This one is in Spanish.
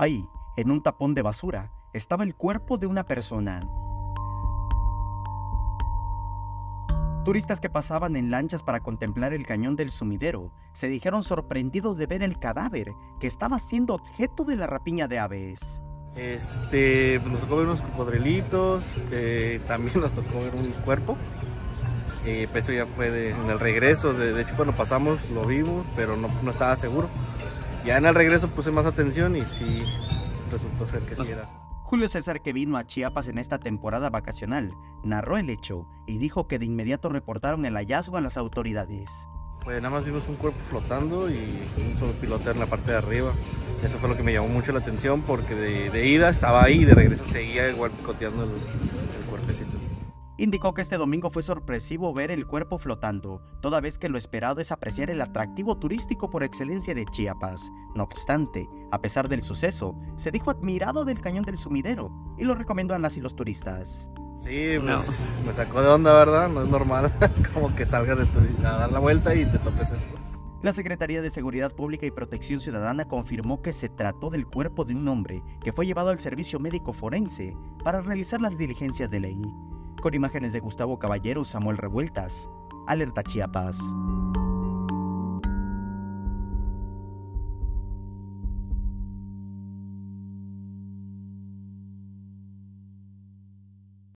Ahí, en un tapón de basura, estaba el cuerpo de una persona. Turistas que pasaban en lanchas para contemplar el cañón del sumidero se dijeron sorprendidos de ver el cadáver que estaba siendo objeto de la rapiña de aves. Este, nos tocó ver unos cocodrilitos, eh, también nos tocó ver un cuerpo. Eh, pues eso ya fue de- en el regreso, de, de hecho cuando pasamos lo vimos, pero no, no estaba seguro. Ya en el regreso puse más atención y sí, resultó ser que sí era. Julio César, que vino a Chiapas en esta temporada vacacional, narró el hecho y dijo que de inmediato reportaron el hallazgo a las autoridades. Pues nada más vimos un cuerpo flotando y un solo pilote en la parte de arriba. Eso fue lo que me llamó mucho la atención porque de, de ida estaba ahí y de regreso seguía igual picoteando el, el cuerpecito. Indicó que este domingo fue sorpresivo ver el cuerpo flotando, toda vez que lo esperado es apreciar el atractivo turístico por excelencia de Chiapas. No obstante, a pesar del suceso, se dijo admirado del cañón del sumidero y lo recomendó a las y los turistas. Sí, pues me sacó de onda, ¿verdad? No es normal como que salgas de tu, a dar la vuelta y te topes esto. La Secretaría de Seguridad Pública y Protección Ciudadana confirmó que se trató del cuerpo de un hombre que fue llevado al servicio médico forense para realizar las diligencias de ley. Con imágenes de Gustavo Caballero, Samuel Revueltas, Alerta Chiapas.